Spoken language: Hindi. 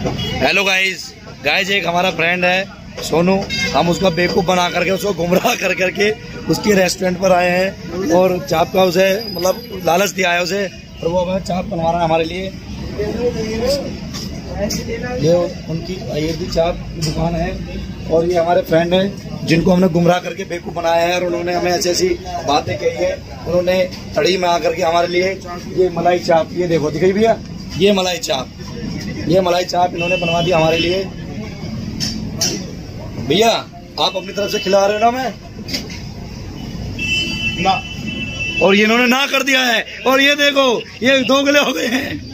हेलो गाइस गाइस एक हमारा फ्रेंड है, सोनू। हम उसका बेवकूफ़ बना करके, उसको गुमराह कर करके उसके रेस्टोरेंट पर आए हैं और चाप का उसे मतलब लालच दिया है उसे और वो हमें चाप बनवा रहा है हमारे लिए। ये उनकी भी चाप की दुकान है और ये हमारे फ्रेंड हैं, जिनको हमने गुमराह करके बेवकूफ़ बनाया है और उन्होंने हमें ऐसी ऐसी बातें कही है। उन्होंने तड़ी में आकर के हमारे लिए ये मलाई चाप, ये देखो दिखाई भैया? ये मलाई चाप। ये मलाई चाप इन्होंने बनवा दी हमारे लिए। भैया, आप अपनी तरफ़ से खिला रहे हो ना मैं? ना। और ये इन्होंने ना कर दिया है। और ये देखो, ये दो गले हो गए हैं।